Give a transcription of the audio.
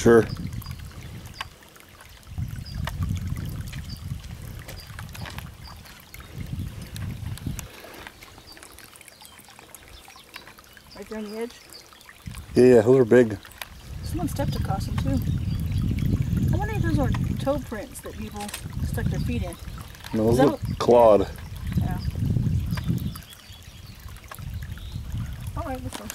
Sure. Right there on the edge. Yeah, yeah, those are big. Someone stepped across them too. I wonder if those are toe prints that people stuck their feet in. No, those look clawed. Yeah. All right, this one.